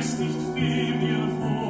weiß nicht, wie mir vor.